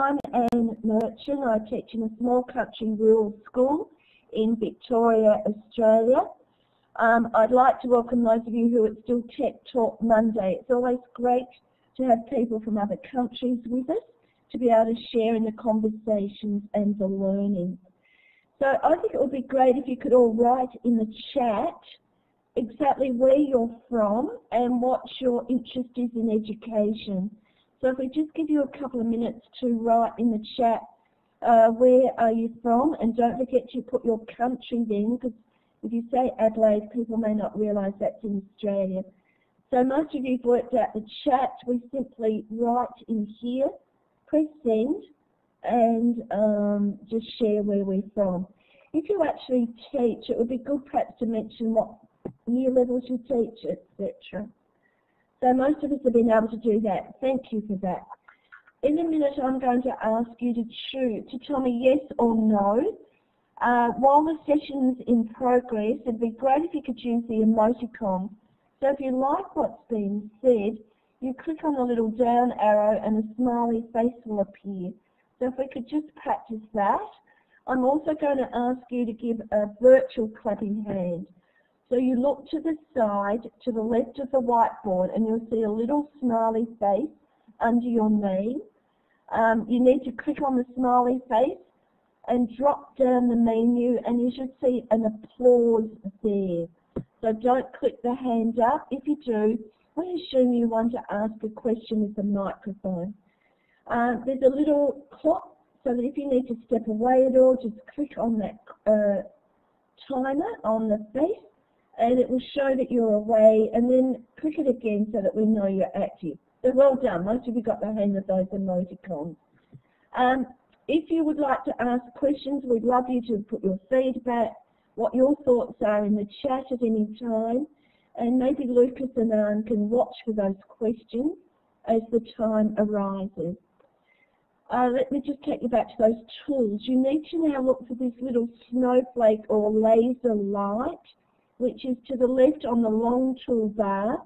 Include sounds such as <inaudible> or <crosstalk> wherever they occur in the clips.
I'm Anne Merchant. I teach in a small country rural school in Victoria, Australia. Um, I'd like to welcome those of you who are still Tech Talk Monday. It's always great to have people from other countries with us to be able to share in the conversations and the learning. So I think it would be great if you could all write in the chat exactly where you're from and what your interest is in education. So if we just give you a couple of minutes to write in the chat uh, where are you from and don't forget to put your country in because if you say Adelaide people may not realise that's in Australia. So most of you have worked out the chat. We simply write in here, press send and um, just share where we're from. If you actually teach, it would be good perhaps to mention what year levels you teach, etc. So most of us have been able to do that. Thank you for that. In a minute I'm going to ask you to choose, to tell me yes or no. Uh, while the session's in progress, it'd be great if you could use the emoticon. So if you like what's being said, you click on the little down arrow and a smiley face will appear. So if we could just practice that. I'm also going to ask you to give a virtual clapping hand. So you look to the side, to the left of the whiteboard, and you'll see a little smiley face under your name. Um, you need to click on the smiley face and drop down the menu, and you should see an applause there. So don't click the hand up. If you do, we assume you want to ask a question with the microphone. Uh, there's a little clock so that if you need to step away at all, just click on that uh, timer on the face and it will show that you're away and then click it again so that we know you're active. So well done. Most of you got the hang of those emoticons. Um, if you would like to ask questions, we'd love you to put your feedback, what your thoughts are in the chat at any time, and maybe Lukas and An can watch for those questions as the time arises. Uh, let me just take you back to those tools. You need to now look for this little snowflake or laser light, which is to the left on the long toolbar.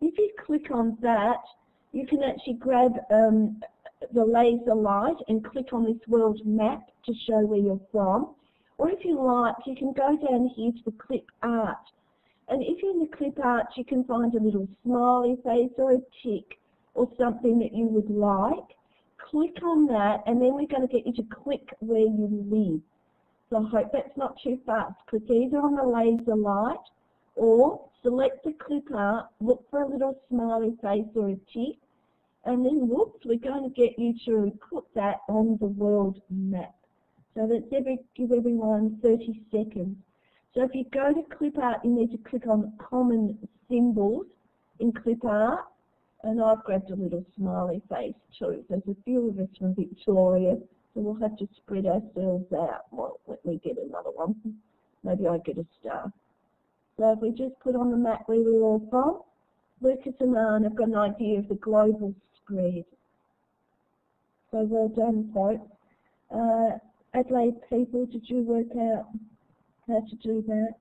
If you click on that, you can actually grab um, the laser light and click on this world map to show where you're from. Or if you like, you can go down here to the clip art. And if you're in the clip art, you can find a little smiley face or a tick or something that you would like click on that and then we're going to get you to click where you live. So I hope that's not too fast. Click either on the laser light or select the clip art, look for a little smiley face or a tick, and then whoops, we're going to get you to put that on the world map. So let's every, give everyone 30 seconds. So if you go to clip art, you need to click on common symbols in clip art, and I've grabbed a little smiley face too. There's a few of us from Victoria, so we'll have to spread ourselves out. Well, let me get another one. Maybe I get a star. So if we just put on the map where we're all from, Lukas and An have got an idea of the global spread. So well done, folks. Uh, Adelaide people, did you work out how to do that?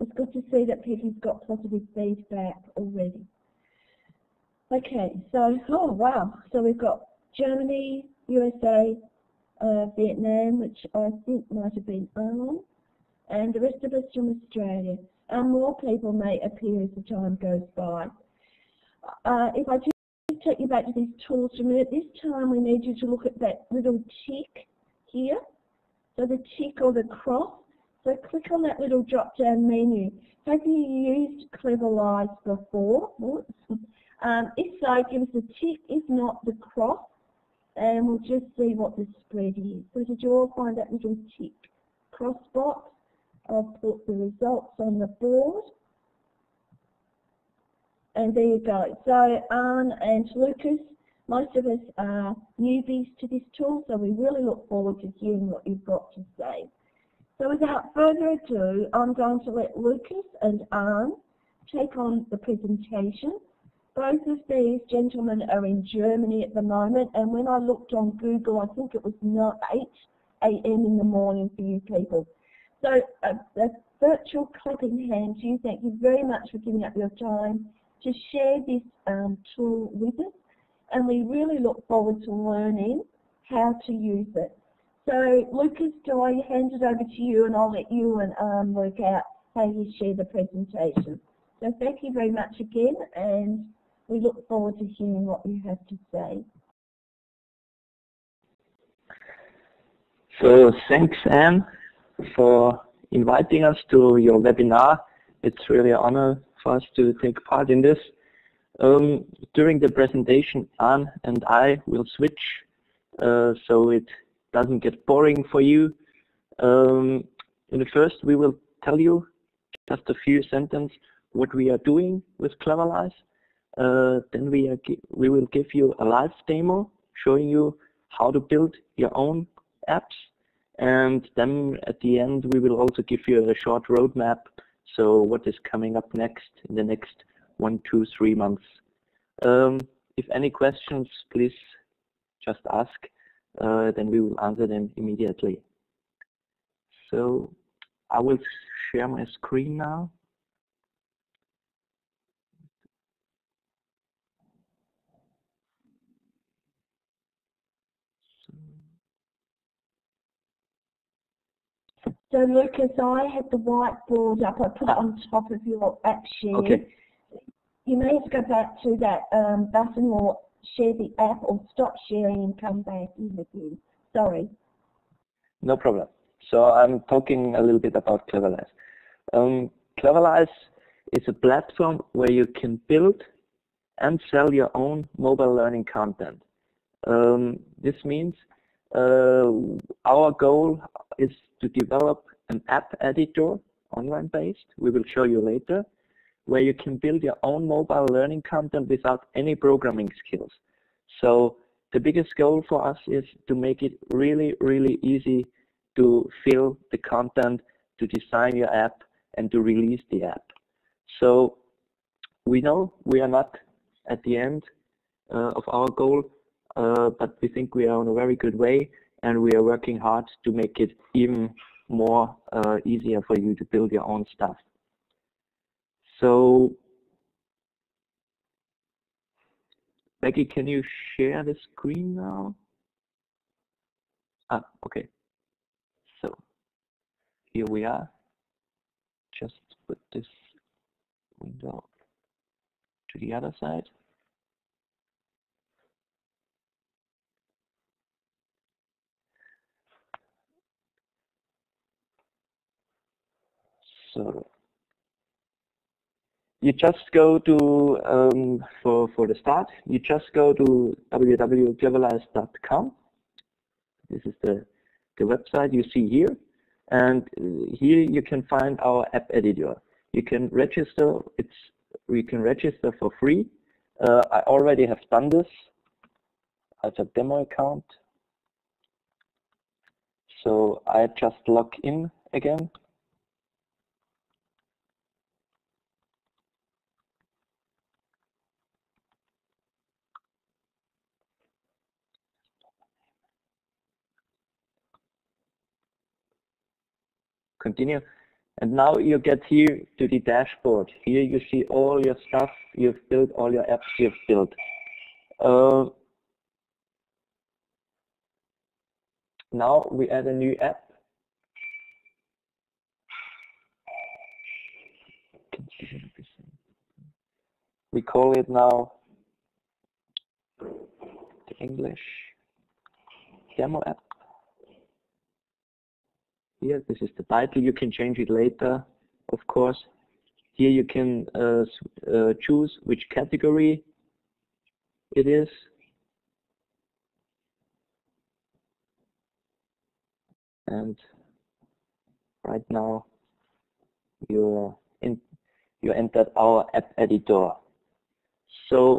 It's good to see that people's got positive feedback already. Okay, so, oh wow, so we've got Germany, USA, uh, Vietnam, which I think might have been Arnold, and the rest of us from Australia. And more people may appear as the time goes by. Uh, if I just take you back to these tools for a minute, this time we need you to look at that little tick here. So the tick or the cross. So click on that little drop-down menu. Have you used Cleverlize before? Um, if so, give us a tick. If not, the cross. And we'll just see what the spread is. So did you all find that little tick cross box? I'll put the results on the board. And there you go. So An and Lukas, most of us are newbies to this tool, so we really look forward to hearing what you've got to say. So without further ado, I'm going to let Lukas and An take on the presentation. Both of these gentlemen are in Germany at the moment, and when I looked on Google, I think it was not 8 a.m. in the morning for you people. So uh, the virtual clapping hand to you. Thank you very much for giving up your time to share this um, tool with us. And we really look forward to learning how to use it. So Lukas, do I hand it over to you and I'll let you and um, work out how you share the presentation. So thank you very much again and we look forward to hearing what you have to say. So thanks Anne for inviting us to your webinar. It's really an honor for us to take part in this. Um, during the presentation, An and I will switch uh, so it doesn't get boring for you. Um, in the first, we will tell you just a few sentences what we are doing with Cleverlize. Uh, then we, are, we will give you a live demo showing you how to build your own apps. And then at the end, we will also give you a short roadmap. So what is coming up next in the next one, two, three months. Um, if any questions, please just ask. Uh, then we will answer them immediately. So I will share my screen now. So Lukas, I had the whiteboard up. I put it on top of your app share. Okay. You may have to go back to that um, button or share the app or stop sharing and come back in again. Sorry. No problem. So I'm talking a little bit about Cleverlize. Um, Cleverlize is a platform where you can build and sell your own mobile learning content. Um, this means our goal is to develop an app editor, online based, we will show you later, where you can build your own mobile learning content without any programming skills. So the biggest goal for us is to make it really, really easy to fill the content, to design your app, and to release the app. So we know we are not at the end uh, of our goal, uh, but we think we are on a very good way and we are working hard to make it even more uh, easier for you to build your own stuff. So Becky, can you share the screen now? Ah, okay. So here we are. Just put this window to the other side. So you just go to, um, for, for the start, you just go to www.cleverlize.com. This is the, the website you see here. And here you can find our app editor. You can register, it's, you can register for free. Uh, I already have done this as a demo account. So I just log in again continue. And now you get here to the dashboard. Here you see all your stuff you've built, all your apps you've built. Uh, now we add a new app. We call it now the English demo app. Here, this is the title. You can change it later, of course. Here you can uh, uh, choose which category it is. And right now you in you entered our app editor. So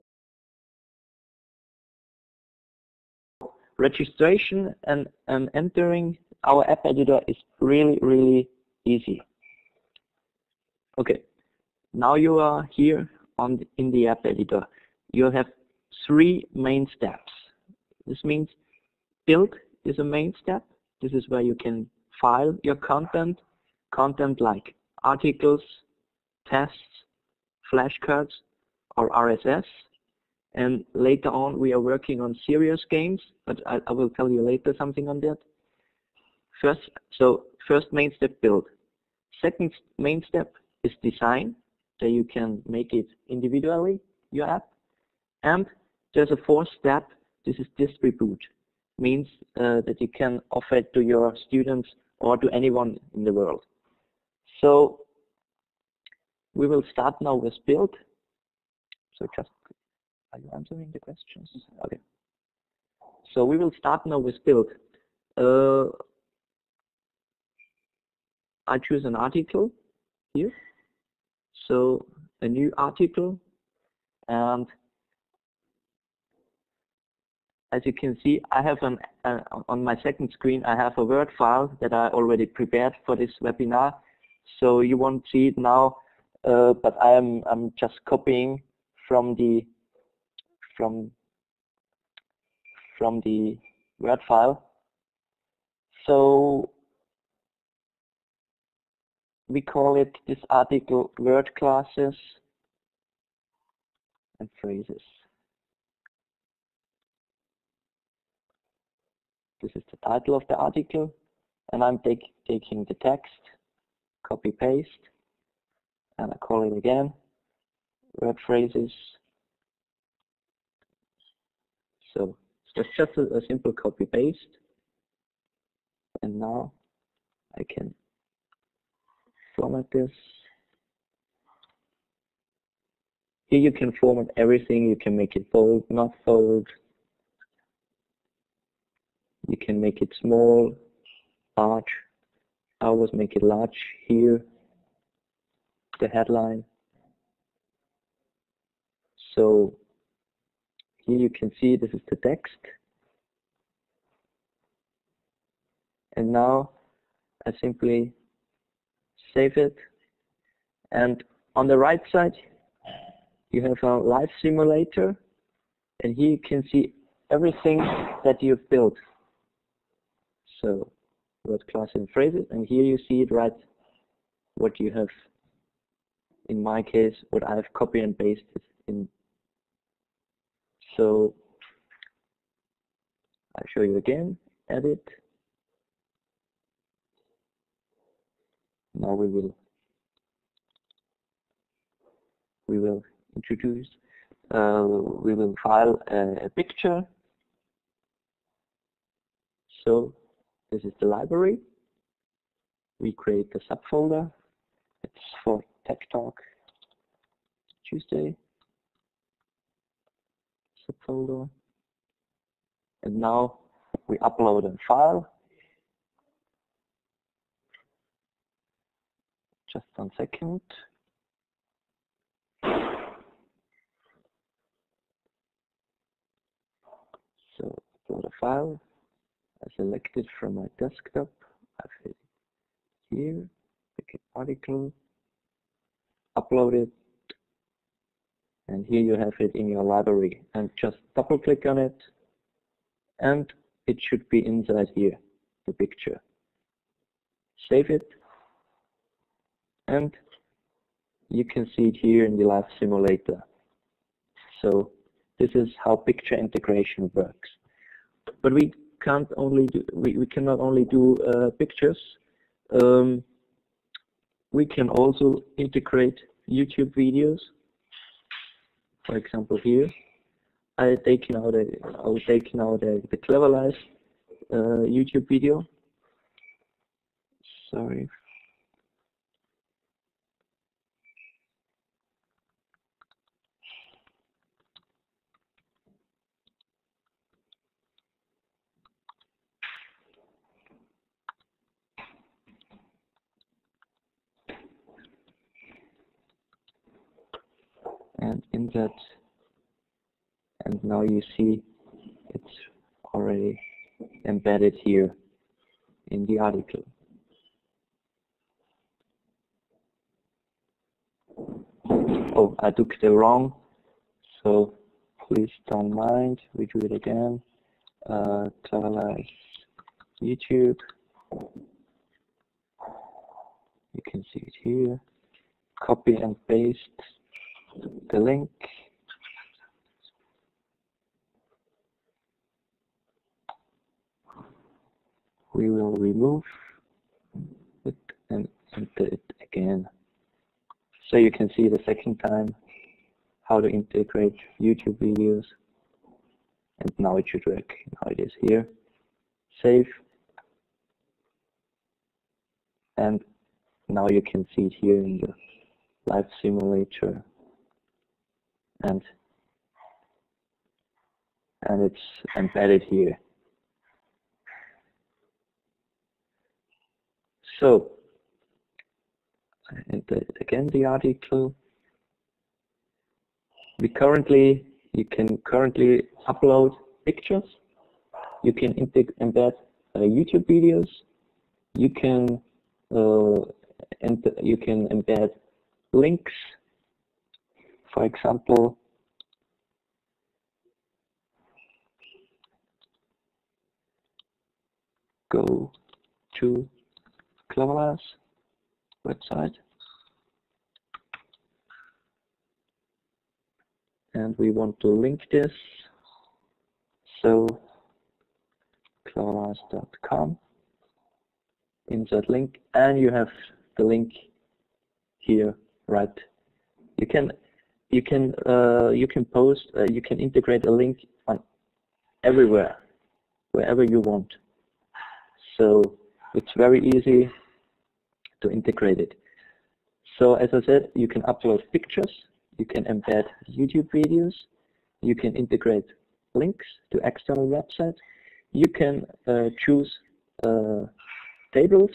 registration and, and entering our app editor is really, really easy. Okay, now you are here on the, in the app editor. You have three main steps. This means build is a main step. This is where you can file your content, content like articles, tests, flashcards, or RSS. And later on, we are working on serious games, but I, I will tell you later something on that. First, so first main step, build. Second main step is design, that you can make it individually, your app. And there's a fourth step, this is distribute. Means uh, that you can offer it to your students or to anyone in the world. So we will start now with build. So just, are you answering the questions? Okay. So we will start now with build. Uh, I choose an article here. So a new article and as you can see, I have an, uh, on my second screen, I have a Word file that I already prepared for this webinar. So you won't see it now, uh, but I am I'm just copying from the from from the Word file. So we call it this article word classes and phrases. This is the title of the article and I'm take, taking the text, copy paste, and I call it again, word phrases. So it's just a, a simple copy paste. And now I can format this. Here you can format everything. You can make it bold, not bold. You can make it small, large. I always make it large here. The headline. So here you can see this is the text. And now I simply save it. And on the right side, you have a live simulator. And here you can see everything that you've built. So word class and phrases. And here you see it right what you have, in my case, what I have copied and pasted in. So I'll show you again, edit, now we will. We will introduce uh, we will file a, a, picture. So this is the library. We create a subfolder. It's for tech talk Tuesday. Subfolder. And now we upload a file Just one second. So upload a file. I select it from my desktop. I have it here. Pick an article. Upload it. And here you have it in your library. And just double click on it. And it should be inside here, the picture. Save it and you can see it here in the lab simulator. So this is how picture integration works. But we can't only do, we, we cannot only do uh, pictures. Um, we can also integrate YouTube videos. For example, here I take now the I will take now the the Cleverlize uh, YouTube video. Sorry that and now you see it's already embedded here in the article. Oh, I took the wrong, so please don't mind, we do it again. Uh, YouTube. You can see it here. Copy and paste the link. We will remove it and enter it again. So you can see the second time how to integrate YouTube videos. And now it should work how it is here. Save. And now you can see it here in the live simulator and and it's embedded here. So, again the article. We currently, you can currently upload pictures. You can embed uh, YouTube videos. You can uh, and you can embed links. For example, go to Cleverlabs website. And we want to link this. So cleverlabs.com insert link and you have the link here right? You can you can uh, you can post uh, you can integrate a link on everywhere wherever you want so it's very easy to integrate it. So as I said, you can upload pictures, you can embed YouTube videos, you can integrate links to external websites, you can uh, choose uh, tables,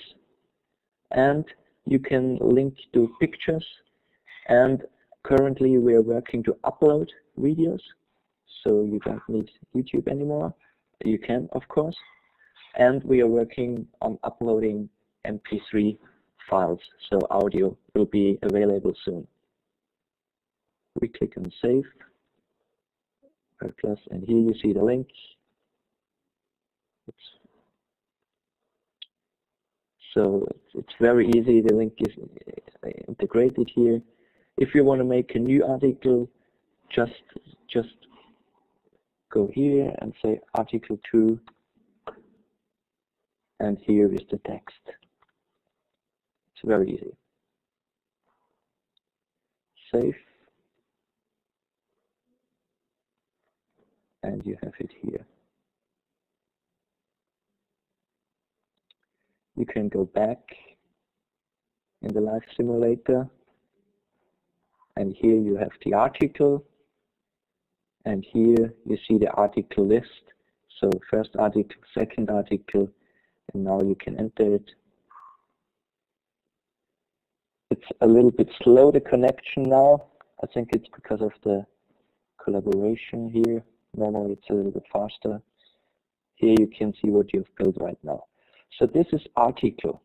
and you can link to pictures, and currently we are working to upload videos, so you don't need YouTube anymore. You can, of course and we are working on uploading MP3 files, so audio will be available soon. We click on Save, plus, and here you see the link. It's, so it's very easy, the link is uh, integrated here. If you want to make a new article, just just go here and say article 2 and here is the text. It's very easy. Save. And you have it here. You can go back in the live simulator and here you have the article and here you see the article list so first article second article and now you can enter it. It's a little bit slow, the connection now. I think it's because of the collaboration here. Normally it's a little bit faster. Here you can see what you've built right now. So this is article.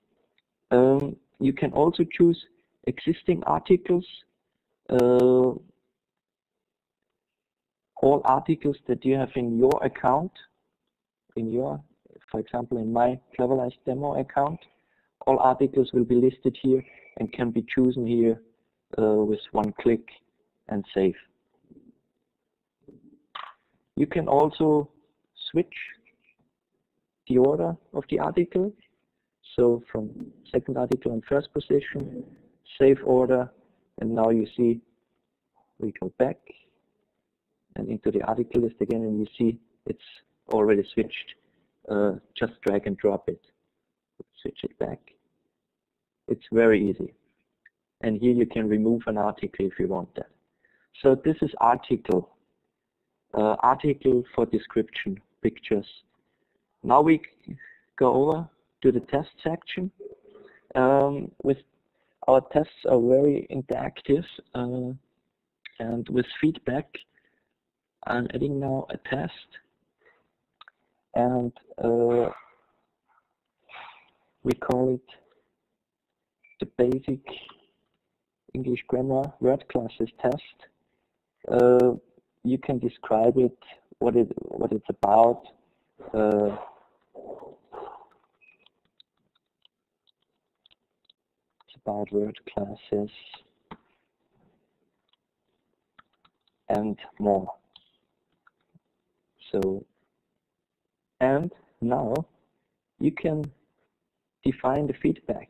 Um, you can also choose existing articles, uh, all articles that you have in your account, in your for example, in my Cleverlize demo account, all articles will be listed here and can be chosen here uh, with one click and save. You can also switch the order of the article. So from second article in first position, save order, and now you see we go back and into the article list again and you see it's already switched uh, just drag and drop it. Switch it back. It's very easy. And here you can remove an article if you want that. So this is article. Uh, article for description, pictures. Now we go over to the test section. Um, with our tests are very interactive uh, and with feedback. I'm adding now a test and uh, we call it the basic English grammar word classes test. Uh, you can describe it, what it what it's about. Word classes and more. So and now you can define the feedback.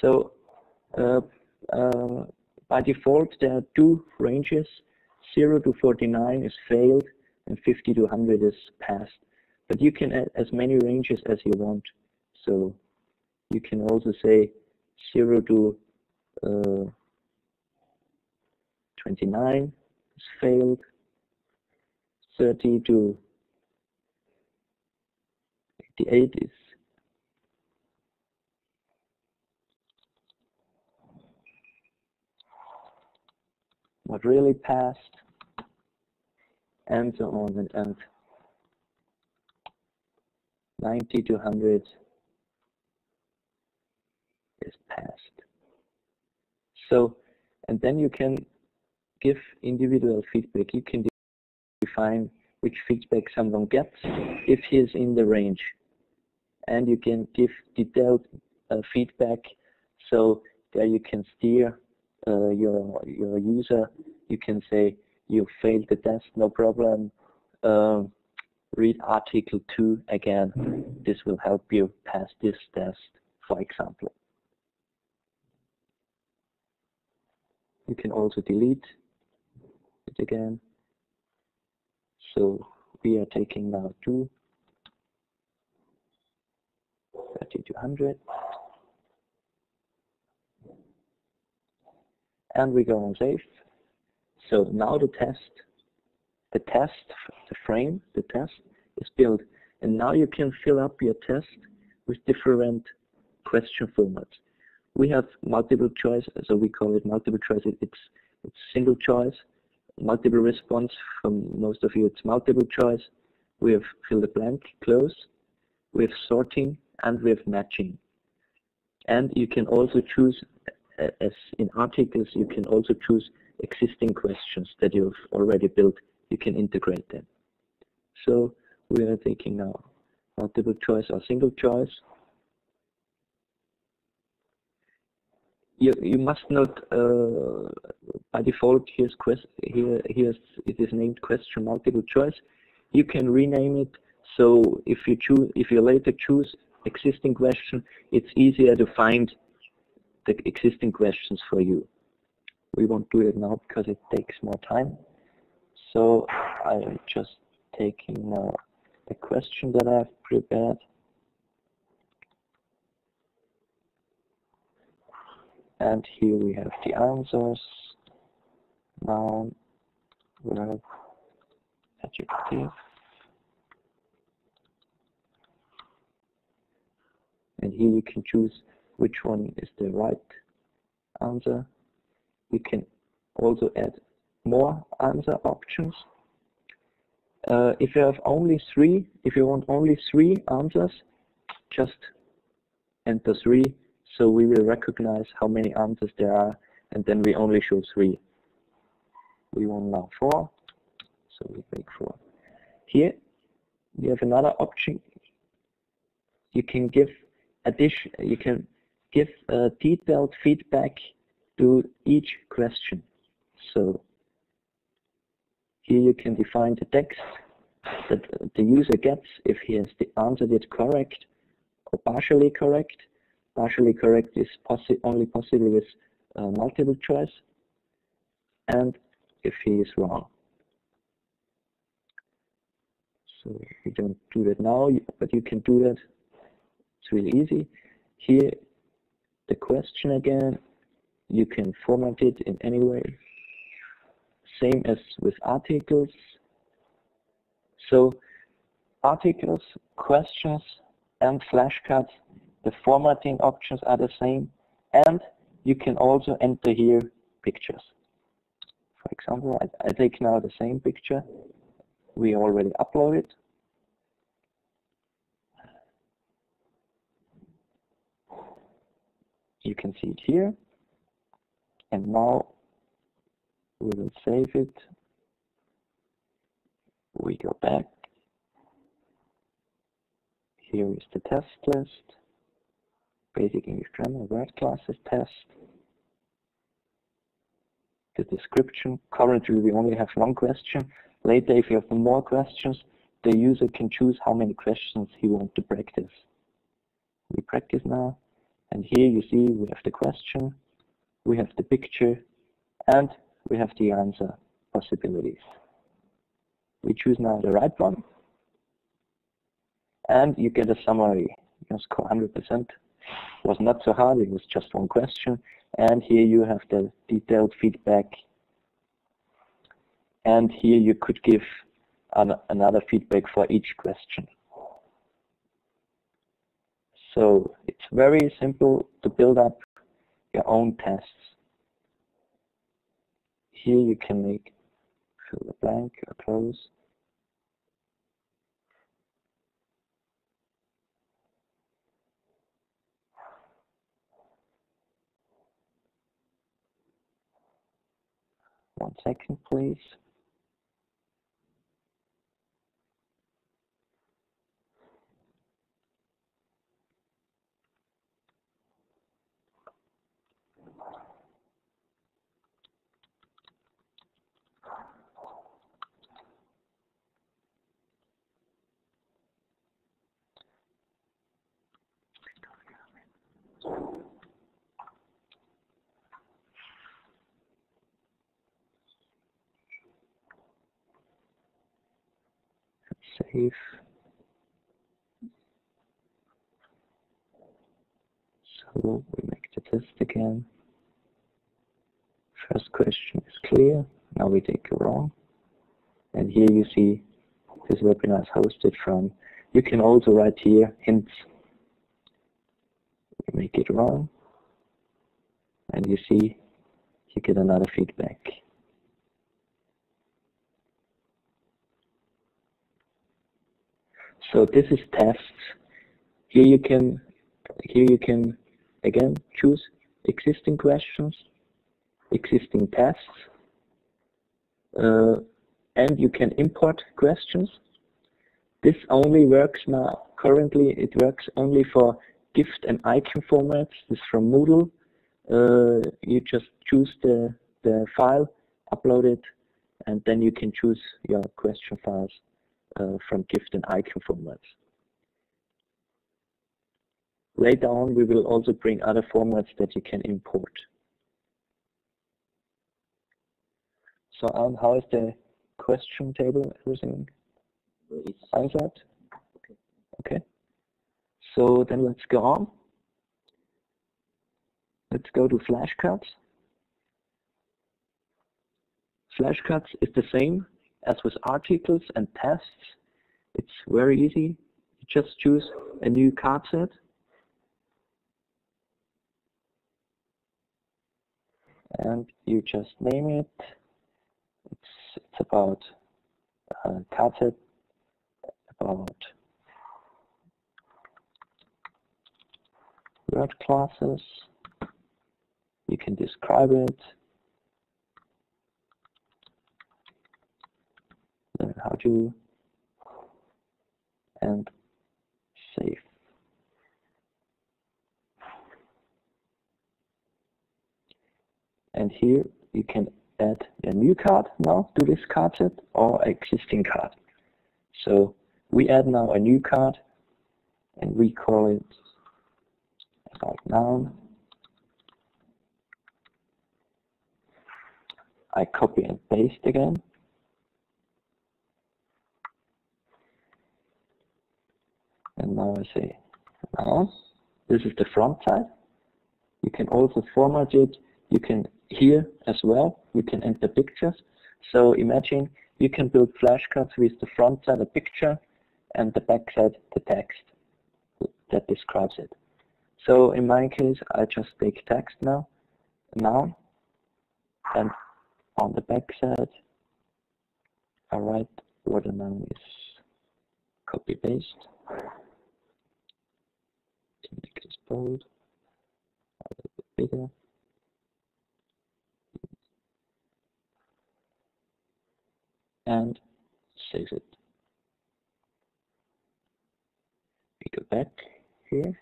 So uh, uh, by default, there are two ranges. 0 to 49 is failed, and 50 to 100 is passed. But you can add as many ranges as you want. So you can also say 0 to uh, 29 is failed, 30 to 88 is not really passed, and so on and, and 90 to 100 is passed. So, and then you can give individual feedback. You can define which feedback someone gets if he is in the range. And you can give detailed uh, feedback so there you can steer uh, your your user. You can say you failed the test, no problem. Um, read article 2 again. This will help you pass this test, for example. You can also delete it again. So we are taking now 2, 30 to 100. And we go on save. So now the test, the test, the frame, the test is built. And now you can fill up your test with different question formats. We have multiple choice, so we call it multiple choice. It's it's single choice, multiple response. For most of you, it's multiple choice. We have fill the blank, cloze. We have sorting, and we have matching. And you can also choose, as in articles, you can also choose existing questions that you've already built. You can integrate them. So we are taking now multiple choice or single choice. You, you must not uh, by default here's quest here here's it is named question multiple choice. You can rename it so if you choose if you later choose existing question, it's easier to find the existing questions for you. We won't do it now because it takes more time. So I'm just taking now the question that I've prepared. And here we have the answers, noun, verb, adjective. And here you can choose which one is the right answer. You can also add more answer options. Uh, if you have only three, if you want only three answers, just enter three. So we will recognize how many answers there are, and then we only show three. We want now four, so we make four. Here, we have another option. You can give addition. You can give uh, detailed feedback to each question. So here you can define the text that the user gets if he has the answered it correct or partially correct. Partially correct is possi only possible with uh, multiple choice and if he is wrong. So we don't do that now, but you can do that. It's really easy. Here, the question again, you can format it in any way same as with articles. So articles, questions, and flashcards, the formatting options are the same, and you can also enter here pictures. For example, I, I take now the same picture we already uploaded. You can see it here. And now we will save it. We go back. Here is the test list. Basic English Grammar Word Classes test. The description. Currently we only have one question. Later if you have more questions, the user can choose how many questions he wants to practice. We practice now. And here you see we have the question, we have the picture, and we have the answer possibilities. We choose now the right one, and you get a summary. Your score 100% was not so hard, it was just one question. And here you have the detailed feedback. And here you could give an, another feedback for each question. So it's very simple to build up your own tests. Here you can make fill the blank or cloze. One second, please. Save. So we make the test again. First question is clear. Now we take a wrong. And here you see this webinar is hosted from. You can also write here hints. We make it wrong. And you see you get another feedback. So this is tests. Here you can here you can again choose existing questions, existing tests, uh, and you can import questions. This only works now. Currently, it works only for GIFT and Aiken formats. This is from Moodle. Uh, you just choose the the file, upload it, and then you can choose your question files from GIFT and Aiken formats. Later on, we will also bring other formats that you can import. So um, how is the question table, everything answered? Okay. okay. So then let's go on. Let's go to flashcards. Flashcards is the same as with articles and tests, it's very easy. You just choose a new card set. And you just name it. It's, it's about uh, card set, about word classes. You can describe it. Learn how to and save. And here you can add a new card now to this card set or existing card. So we add now a new card and we call it about noun. I copy and paste again and now I say now this is the front side. You can also format it. You can here as well. You can enter pictures. So imagine you can build flashcards with the front side a picture and the back side the text that describes it. So in my case I just take text now noun and on the back side I write what the noun is. Copy paste make this bold, a little bit bigger. And save it. We go back here.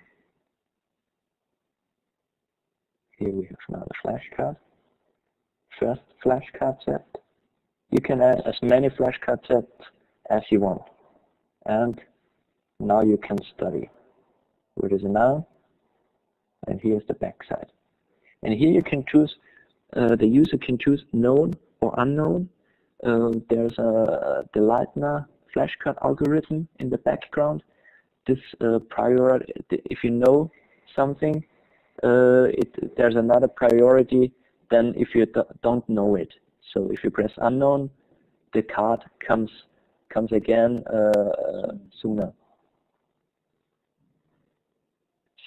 Here we have another flashcard. First flashcard set. You can add as many flashcard sets as you want. And now you can study. Where there's a noun, and here's the backside. And here you can choose, uh, the user can choose known or unknown. Um, there's a the Leitner flashcard algorithm in the background. This uh, priority, if you know something, uh, it, there's another priority than if you don't know it. So if you press unknown, the card comes comes again uh, sooner.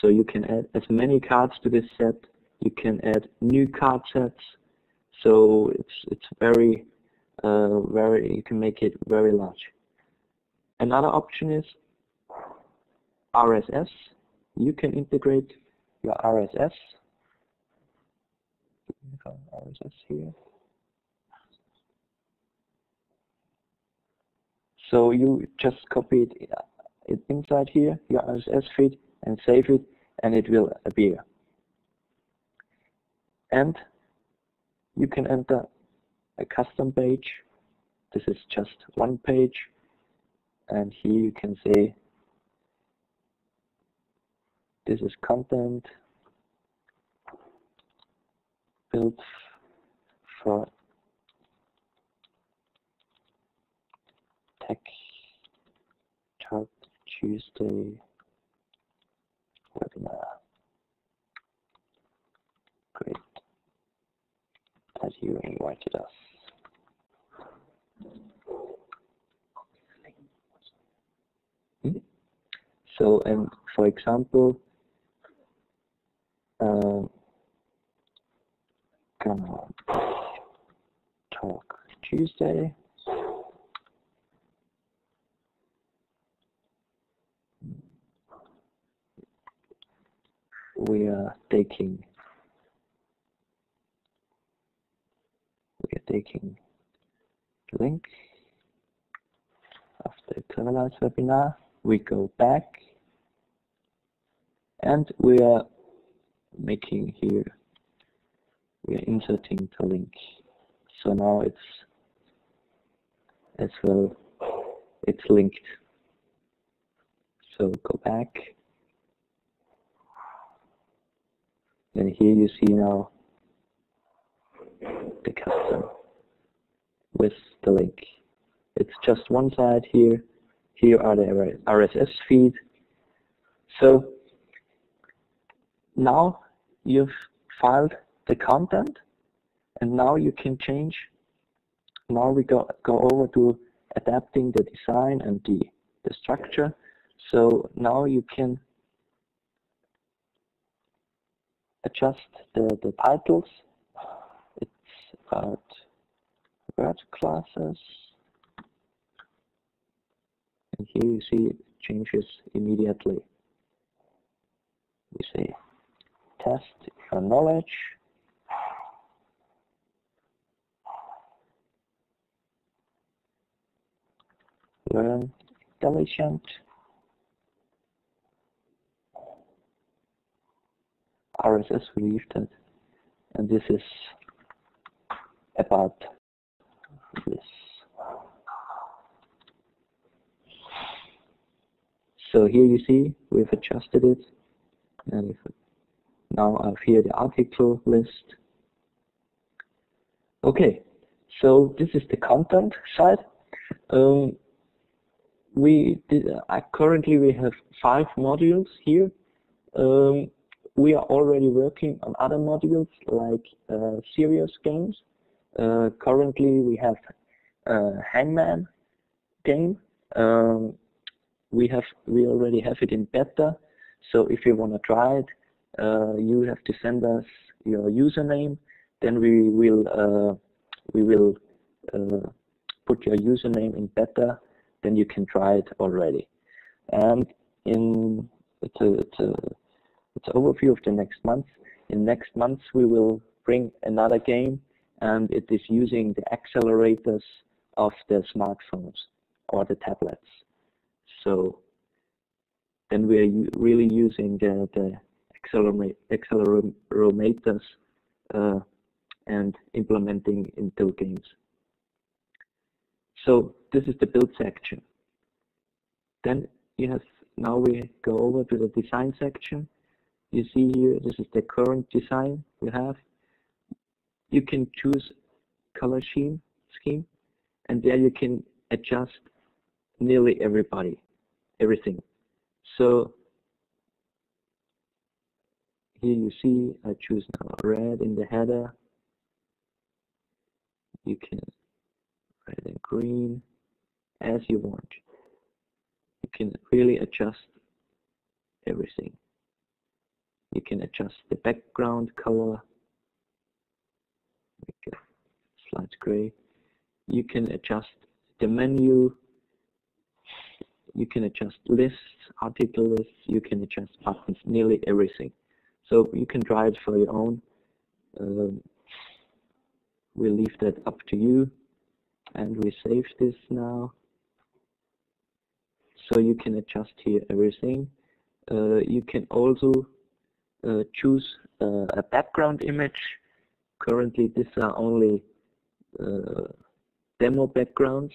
So you can add as many cards to this set. You can add new card sets. So it's it's very uh, very you can make it very large. Another option is RSS. You can integrate your RSS. RSS here. So you just copy it, it inside here, your RSS feed, and save it, and it will appear. And you can enter a custom page. This is just one page. And here you can say, this is content built for Tech Talk Tuesday webinar. Great that you invited us. Hmm? So, and for example, uh, gonna talk Tuesday. We are taking we are taking link after Cleverlize webinar. We go back and we are making here, we are inserting the link. So now it's as well, it's linked. So go back. And here you see now the custom with the link. It's just one side here. Here are the RSS feed. So now you've filed the content and now you can change. Now we go, go over to adapting the design and the, the structure. So now you can adjust the, the titles It's about word classes. And here you see it changes immediately. We say test your knowledge. Learn intelligent. RSS relieved that and this is about this. So here you see we've adjusted it and now I've here the article list. Okay, so this is the content side. Um, we did, uh, currently we have five modules here. Um, we are already working on other modules like uh, serious games uh, currently, we have a Hangman game. Um, we have we already have it in beta. So if you want to try it, uh, you have to send us your username. Then we will uh, we will uh, put your username in beta. Then you can try it already. And in it's a it's a it's overview of the next month. In next months we will bring another game and it is using the accelerators of the smartphones or the tablets. So then we are really using the, the accelerometers uh, and implementing into games. So this is the build section. Then you have now we go over to the design section. You see here, this is the current design we have. You can choose color scheme, scheme and there you can adjust nearly everybody, everything. So here you see I choose now red in the header. You can red and green as you want. You can really adjust everything. You can adjust the background color, make a slight gray. You can adjust the menu. You can adjust lists, article lists. You can adjust buttons, nearly everything. So you can try it for your own. Um, we'll leave that up to you. And we save this now. So you can adjust here everything. Uh, you can also uh, choose uh, a background image. Currently, these are only uh, demo backgrounds.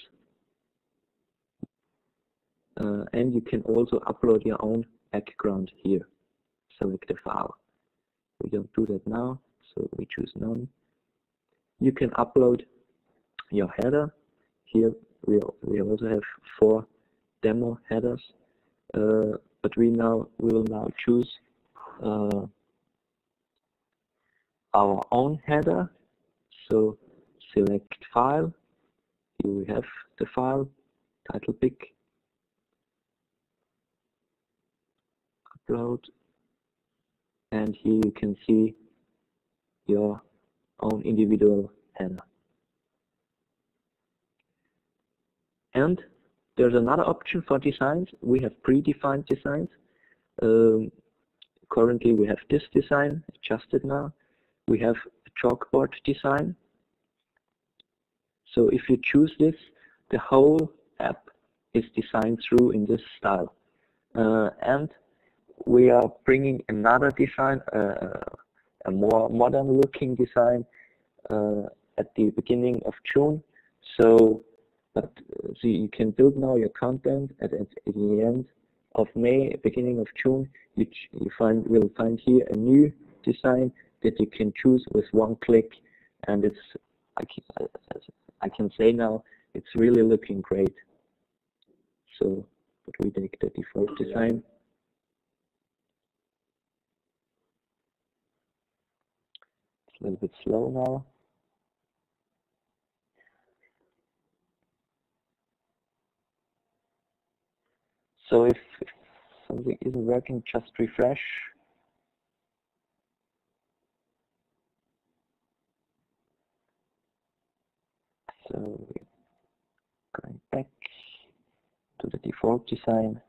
Uh, and you can also upload your own background here. Select the file. We don't do that now, so we choose none. You can upload your header. Here we, we also have four demo headers, uh, but we now we will now choose uh, our own header. So select file. Here we have the file, title pick, upload, and here you can see your own individual header. And there's another option for designs. We have predefined designs. Um, currently we have this design adjusted now. We have a chalkboard design. So if you choose this, the whole app is designed through in this style. Uh, and we are bringing another design, uh, a more modern looking design uh, at the beginning of June. So, but uh, so you can build now your content at, at, the end of May, beginning of June. You, you find will find here a new design that you can choose with one click, and it's I can, I can say now it's really looking great. So, but we take the default design. It's a little bit slow now. So if, if something isn't working, just refresh. So going back to the default design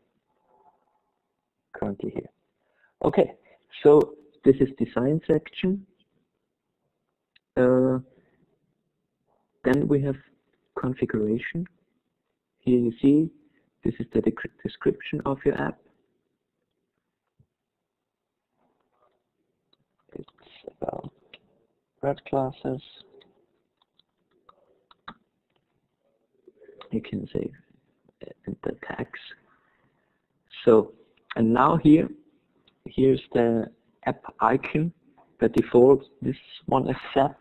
currently here. Okay, so this is design section. Uh, then we have configuration. Here you see this is the description of your app. It's about word classes. You can say the tags. So, and now here, here's the app icon by default this one is set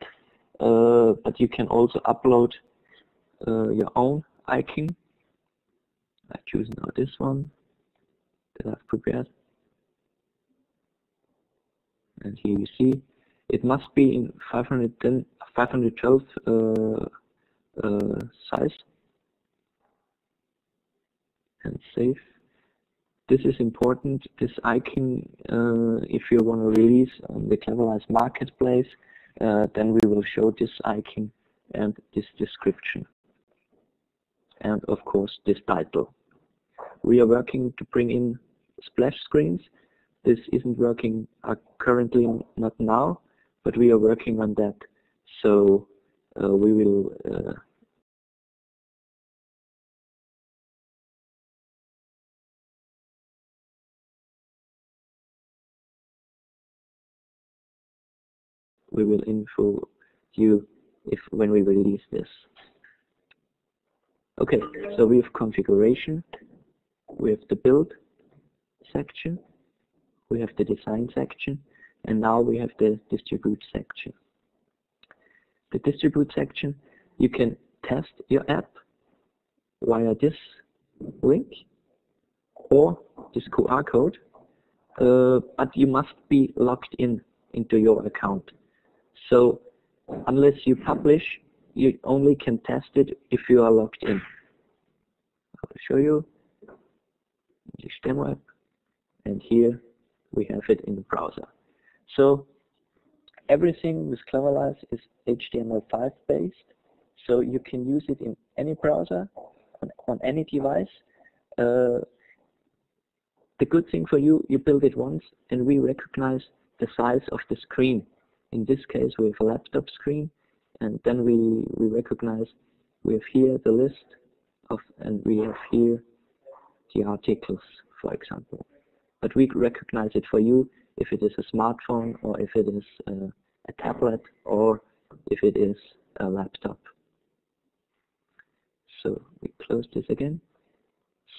uh, but you can also upload uh, your own icon I choose now this one that I've prepared and here you see it must be in 510 512 uh, uh, size and save this is important. This icon, uh, if you want to release on the Cleverlize marketplace, uh, then we will show this icon and this description. And of course, this title. We are working to bring in splash screens. This isn't working uh, currently, not now, but we are working on that. So uh, we will uh, we will info you if when we release this. Okay, so we have configuration, we have the build, section, we have the design section, and now we have the distribute section. The distribute section, you can test your app via this link or this QR code, uh, but you must be logged in into your account. So unless you publish, you only can test it if you are logged in. I'll show you this demo app, and here we have it in the browser. So everything with Cleverlize is HTML5 based, so you can use it in any browser, on, on any device. Uh, the good thing for you, you build it once and we recognize the size of the screen. In this case, we have a laptop screen, and then we, we recognize we have here the list of, and we have here the articles, for example. But we recognize it for you if it is a smartphone or if it is uh, a tablet or if it is a laptop. So we close this again.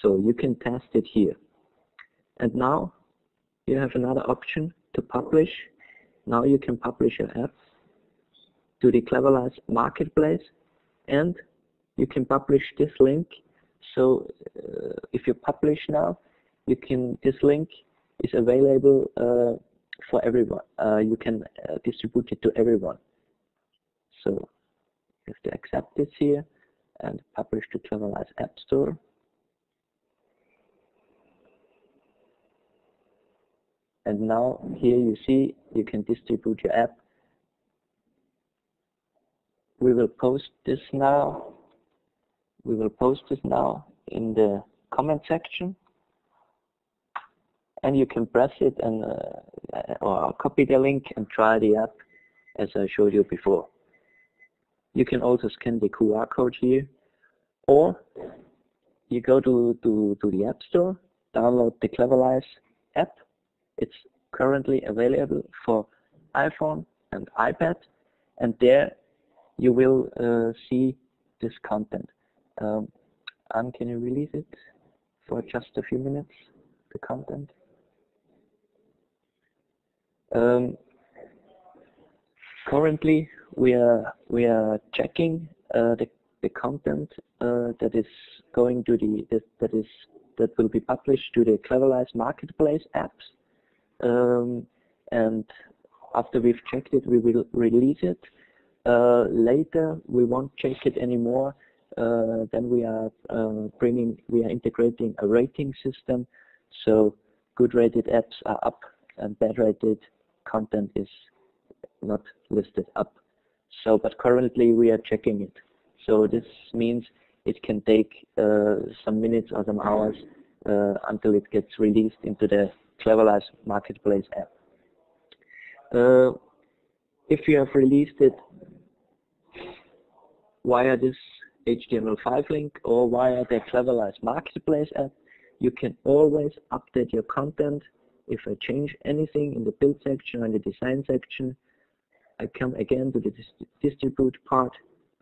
So you can test it here. And now you have another option to publish. Now you can publish your app to the Cleverlize marketplace and you can publish this link. So uh, if you publish now, you can this link is available uh, for everyone. Uh, you can uh, distribute it to everyone. So you have to accept this here and publish to Cleverlize App Store. And now here you see you can distribute your app. We will post this now. We will post this now in the comment section. And you can press it and uh, or copy the link and try the app as I showed you before. You can also scan the QR code here or you go to, to, to the App Store, download the Cleverlize app it's currently available for iPhone and iPad, and there you will uh, see this content. Um, An, can you release it for just a few minutes, the content? Um, currently, we are we are checking uh, the the content uh, that is going to the that, that is that will be published to the Cleverlize marketplace apps um, and after we've checked it, we will release it. Uh, later, we won't check it anymore. Uh, then we are uh, bringing, we are integrating a rating system. So good rated apps are up and bad rated content is not listed up. So, but currently we are checking it. So this means it can take uh, some minutes or some hours uh, until it gets released into the Cleverlize Marketplace app. Uh, if you have released it via this HTML5 link or via the Cleverlize Marketplace app, you can always update your content. If I change anything in the build section or in the design section, I come again to the distribute part,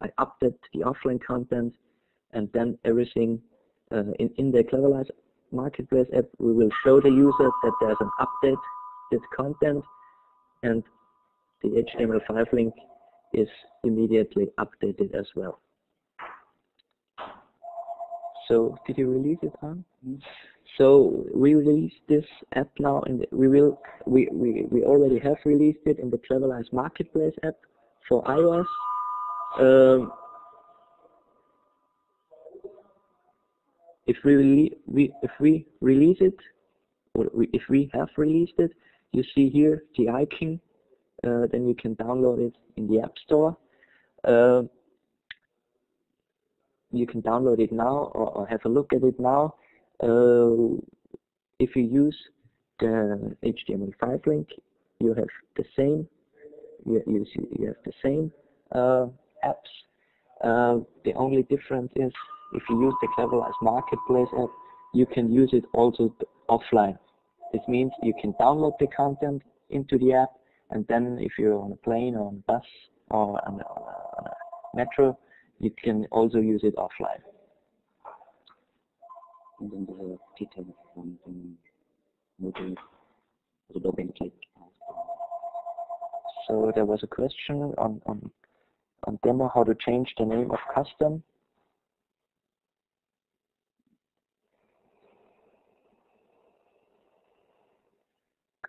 I update the offline content, and then everything uh, in, in the Cleverlize marketplace app, we will show the user that there's an update this content and the HTML5 link is immediately updated as well. So did you release it on? Mm -hmm. So we released this app now and we will we, we, we already have released it in the Cleverlize Marketplace app for iOS. Um, if we, we if we release it or we, if we have released it you see here the icon uh, then you can download it in the app store uh, you can download it now or, or, have a look at it now uh, if you use the HTML5 link you have the same you, you, see, you have the same uh, apps uh, the only difference is if you use the Cleverlize Marketplace app, you can use it also offline. This means you can download the content into the app, and then if you're on a plane or on a bus or on a, on a metro, you can also use it offline. And then the from the. Also Doppelklick. So there was a question on, on, on demo how to change the name of custom.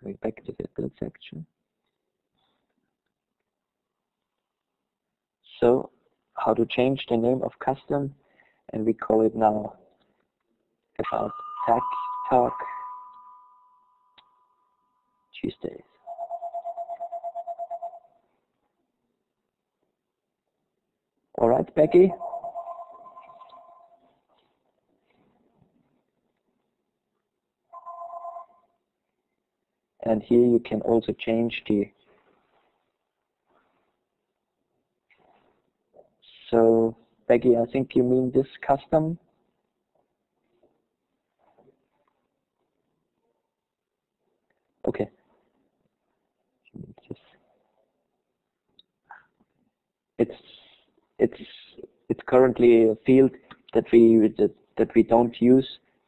Going back to the build section. So how to change the name of custom and we call it now about tech talk Tuesdays. All right, Becky? And here you can also change the So Becky, I think you mean this custom. Okay. It's it's it's currently a field that we that, that we don't use.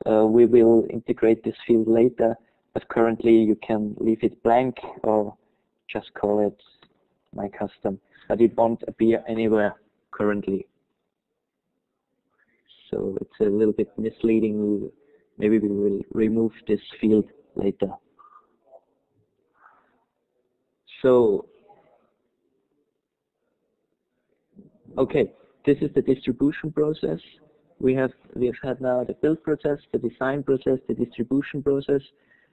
Uh, we will integrate this field later, but currently you can leave it blank or just call it my custom, but it won't appear anywhere currently. So it's a little bit misleading. Maybe we will remove this field later. So, okay, this is the distribution process. We have we have had now the build process, the design process, the distribution process,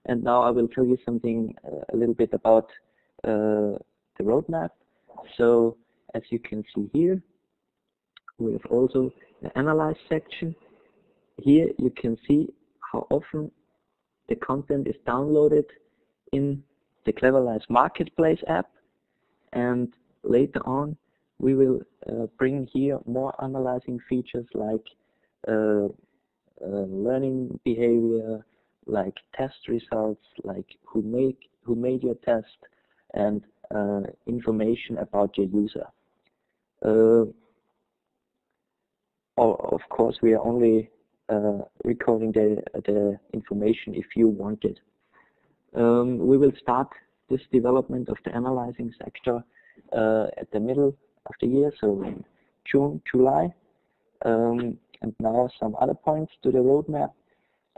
and now I will tell you something uh, a little bit about uh, the roadmap. So, as you can see here, we have also the analyze section. Here you can see how often the content is downloaded in the Cleverlize Marketplace app. And later on, we will uh, bring here more analyzing features like uh, uh, learning behavior, like test results, like who made who made your test, and uh, information about your user. Of course, we are only uh, recording the, the information if you want it. Um, we will start this development of the analyzing sector uh, at the middle of the year, so in June, July. Um, and now some other points to the roadmap.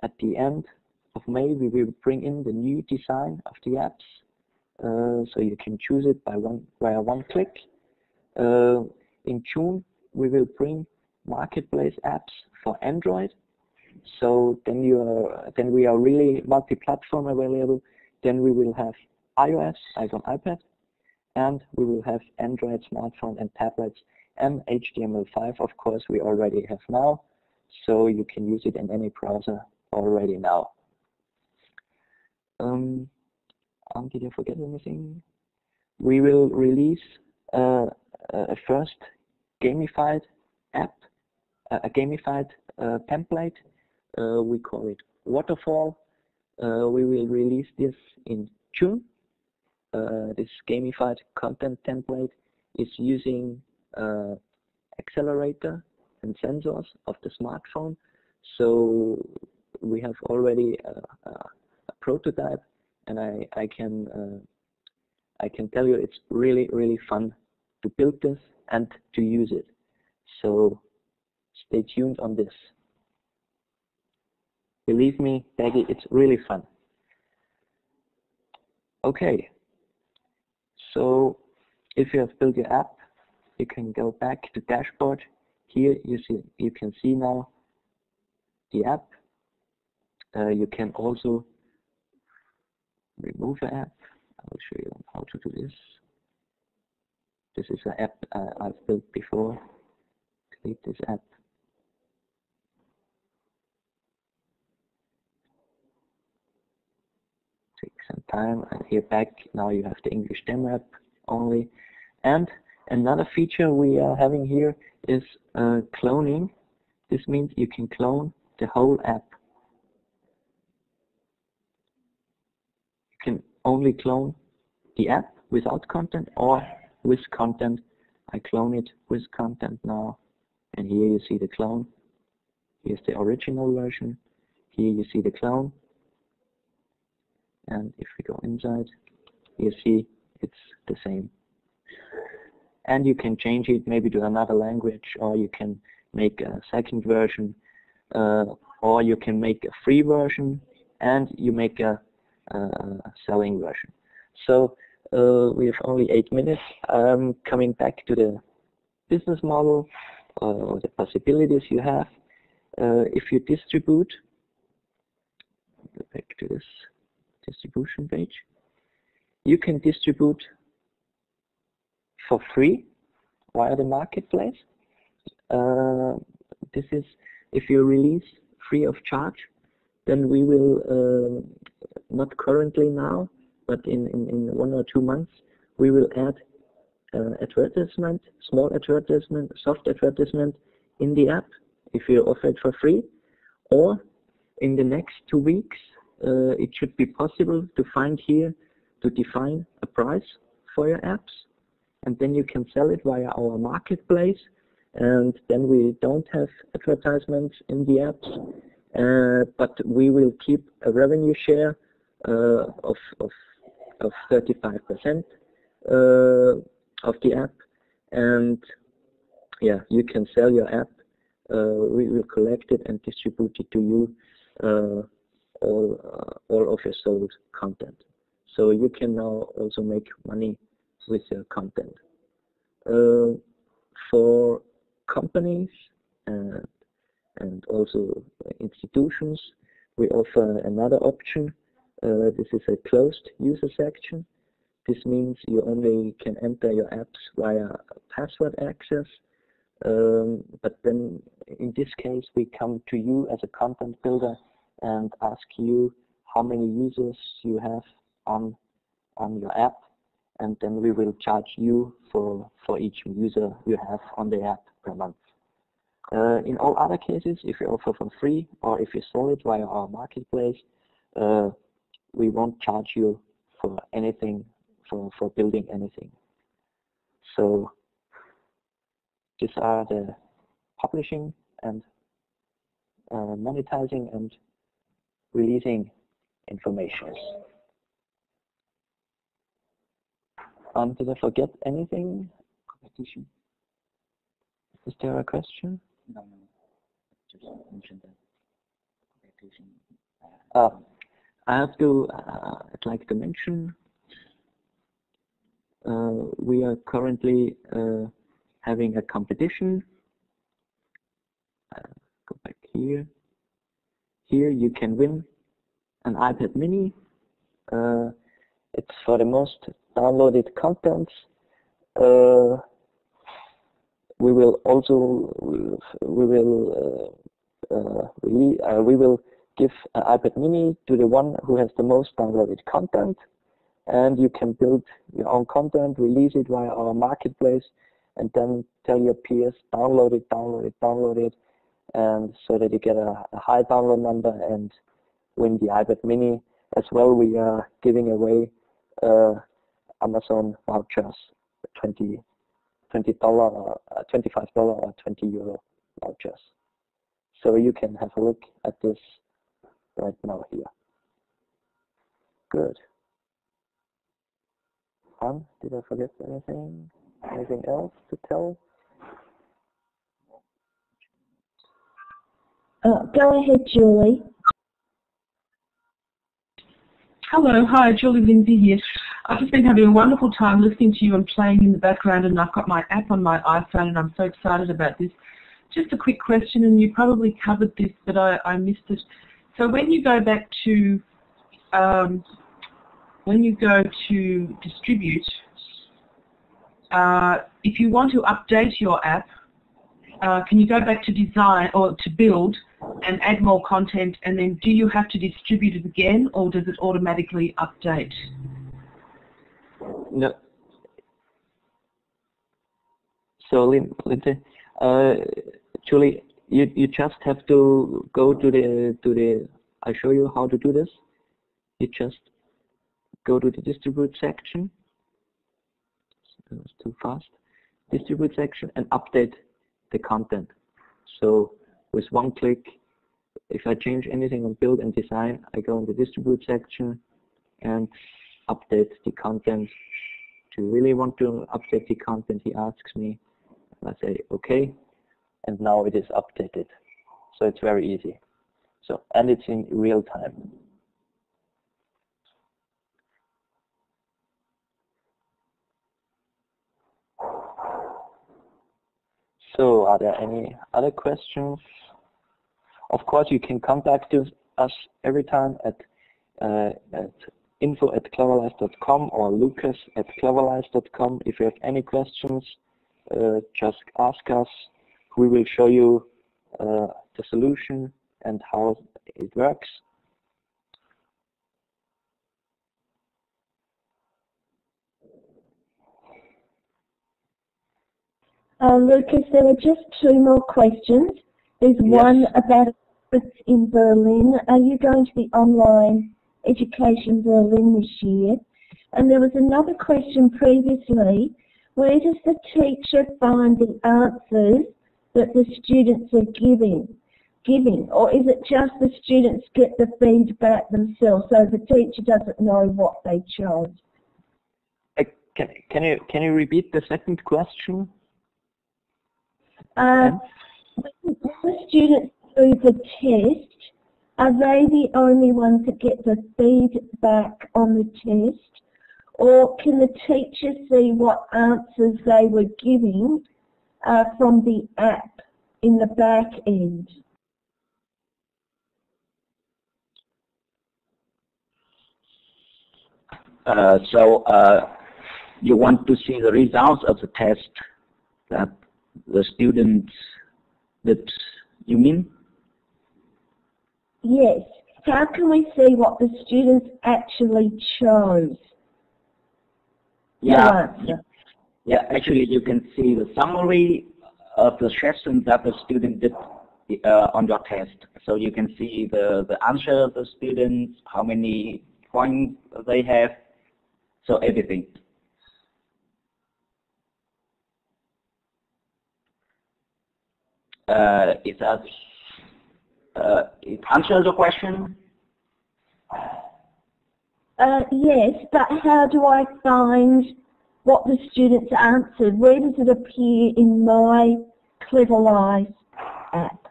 At the end of May, we will bring in the new design of the apps, uh, so you can choose it by one via one click. Uh, in June, we will bring marketplace apps for Android. So then you are, then we are really multi-platform available. Then we will have iOS, iPhone, iPad, and we will have Android smartphone and tablets and HTML5 of course we already have now so you can use it in any browser already now um, um, did I forget anything we will release uh, a first gamified app a gamified uh, template. Uh, we call it Waterfall. Uh, we will release this in June. this gamified content template is using accelerator and sensors of the smartphone. So we have already a, a, a prototype, and I, I can uh, I can tell you it's really really fun to build this and to use it. So Stay tuned on this. Believe me, Peggy, it's really fun. Okay, so if you have built your app, you can go back to dashboard. Here you see you can see now the app. Uh, you can also remove the app. I will show you how to do this. This is an app uh, I've built before. Delete this app. Some time. And here back. Now you have the English demo app only. And another feature we are having here is uh, cloning. This means you can clone the whole app. You can only clone the app without content or with content. I clone it with content now. And here you see the clone. Here's the original version. Here you see the clone And if we go inside, you see it's the same. And you can change it maybe to another language, or you can make a second version, uh, or you can make a free version, and you make a, a selling version. So uh, we have only eight minutes. I'm coming back to the business model uh, or the possibilities you have. Uh, if you distribute, back to this distribution page, you can distribute for free via the marketplace. Uh, this is if you release free of charge, then we will, uh, not currently now, but in, in, in one or two months, we will add uh, advertisement, small advertisement, soft advertisement in the app if you offer it for free. Or in the next two weeks, it should be possible to find here to define a price for your apps. And then you can sell it via our marketplace. And then we don't have advertisements in the apps, uh, but we will keep a revenue share uh, of, of of 35% uh, of the app and yeah you can sell your app uh, we will collect it and distribute it to you uh, all uh, all of your sold content so you can now also make money with your content uh, for companies and and also institutions we offer another option uh, this is a closed user section. This means you only can enter your apps via password access. Um, but then in this case, we come to you as a content builder and ask you how many users you have on on your app, and then we will charge you for for each user you have on the app per month. Uh, in all other cases, if you offer for free or if you sell it via our marketplace, uh, we won't charge you for anything, for, for building anything. So these are the publishing and uh, monetizing and releasing information. Um, did I forget anything? Competition. Is there a question? No, no. Just mention the competition. Uh, I have to, uh, I'd like to mention, uh, we are currently uh, having a competition. Uh, go back here. Here you can win an iPad mini. Uh, it's for the most downloaded contents. Uh, we will also, we will, we, we will give an iPad mini to the one who has the most downloaded content and you can build your own content, release it via our marketplace and then tell your peers download it, download it, download it and so that you get a, a high download number and win the iPad mini. As well we are giving away uh, Amazon vouchers, 20 $20 or uh, $25 or 20 euro vouchers. So you can have a look at this right now here. Good. Um, did I forget anything? Anything else to tell? Uh, go ahead, Julie. Hello, hi, Julie Lindsay here. I've just been having a wonderful time listening to you and playing in the background and I've got my app on my iPhone and I'm so excited about this. Just a quick question and you probably covered this but I, I missed it. So when you go back to um, when you go to distribute, uh, if you want to update your app, uh, can you go back to design or to build and add more content and then do you have to distribute it again or does it automatically update? No. So Lindsay, uh, Julie, you you just have to go to the to the I show you how to do this. You just go to the distribute section. It was too fast. Distribute section and update the content. So with one click, if I change anything on build and design, I go in the distribute section and update the content. Do you really want to update the content? He asks me. I say, okay. And now it is updated. So it's very easy. So, and it's in real time. So are there any other questions? Of course, you can contact us every time at, uh, at info at cleverlize.com or lukas at cleverlize.com. If you have any questions, uh, just ask us. We will show you uh, the solution and how it works. Uh, Lukas, there are just two more questions. There's Yes. one about it's in Berlin. Are you going to the online education Berlin this year? And there was another question previously. Where does the teacher find the answers that the students are giving? Giving, or is it just the students get the feedback themselves, so the teacher doesn't know what they chose? Uh, can, can you can you repeat the second question? Uh, when the students do the test, are they the only ones that get the feedback on the test? Or can the teacher see what answers they were giving uh, from the app in the back end? Uh, so uh, you want to see the results of the test that the students that you mean? Yes. How can we see what the students actually chose Yeah, yeah. Actually, you can see the summary of the questions that the student did uh, on your test. So you can see the the answer of the students, how many points they have, so everything. Uh, that uh, it answers the question? Uh, yes, but how do I find what the students answered? Where does it appear in my Clever app?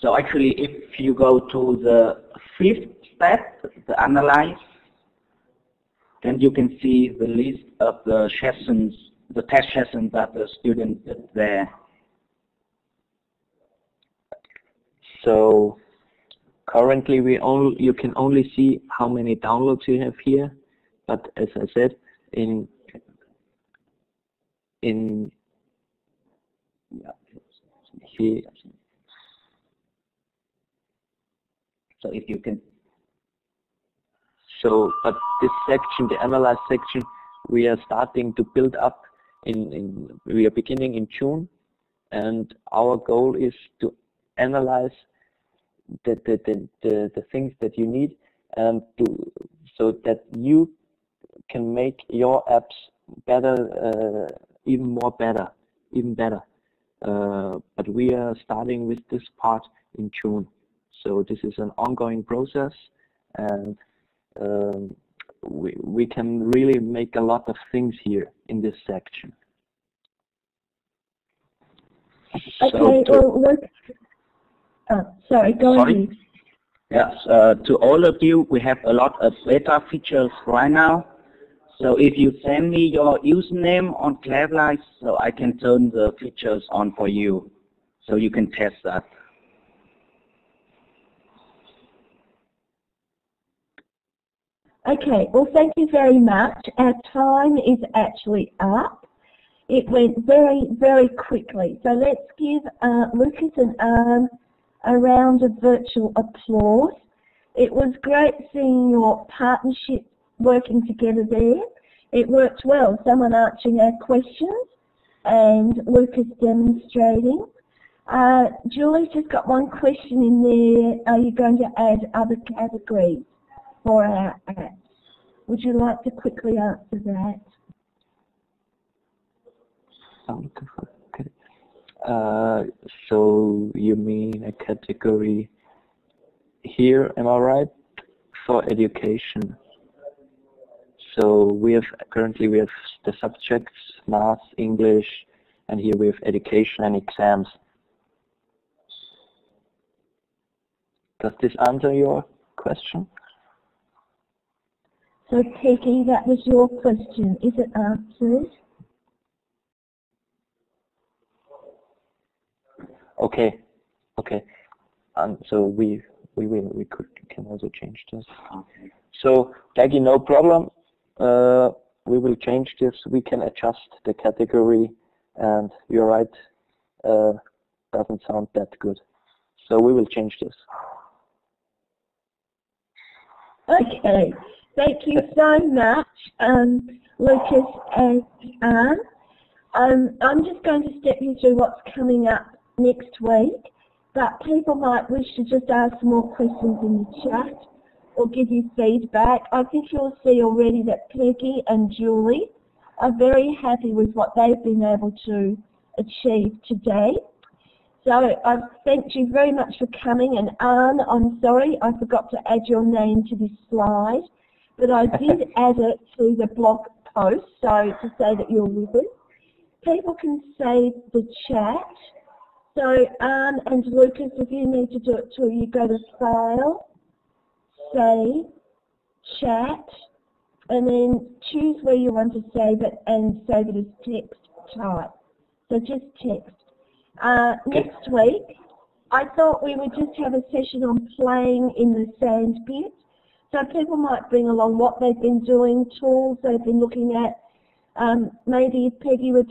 So actually, if you go to the fifth step, the analyze, then you can see the list of the sessions, the test sessions that the student did there. So currently we only you can only see how many downloads you have here, but as I said, in in here, So if you can, so but this section, the analyze section, we are starting to build up in, in we are beginning in June, and our goal is to analyze the the the, the, things that you need and to so that you can make your apps better, uh, even more better, even better. Uh, but we are starting with this part in June. So this is an ongoing process, and um, we we can really make a lot of things here in this section. Okay, so well, oh, sorry, go Sorry? ahead. yes, uh, to all of you, we have a lot of beta features right now. So if you send me your username on Cleverlize, so I can turn the features on for you, so you can test that. Okay, well, thank you very much. Our time is actually up. It went very, very quickly. So let's give uh, Lukas and An a round of virtual applause. It was great seeing your partnership working together there. It worked well, someone answering our questions and Lukas demonstrating. Uh, Julie's just got one question in there. Are you going to add other categories? for our apps. Would you like to quickly answer that? Uh, so you mean a category here? Am I right? for education. So we have currently we have the subjects math, English, and here we have education and exams. Does this answer your question? So taking that was your question. Is it answered? Okay, okay. Um, so we we will we could can also change this. Okay. So Peggy, no problem. Uh, we will change this. We can adjust the category, and you're right. Uh, doesn't sound that good. So we will change this. Okay. Thank you so much, um, Lukas and An. Um, I'm just going to step you through what's coming up next week, but people might wish to just ask more questions in the chat or give you feedback. I think you'll see already that Peggy and Julie are very happy with what they've been able to achieve today. So I thank you very much for coming and An, I'm sorry I forgot to add your name to this slide, but I did <laughs> add it to the blog post, so to say that you're with us. People can save the chat. So An and Lukas, if you need to do it too, you go to File, Save, Chat, and then choose where you want to save it and save it as text type. So just text. Uh, next week, I thought we would just have a session on playing in the sand pit. So people might bring along what they've been doing, tools they've been looking at. Um, maybe if Peggy would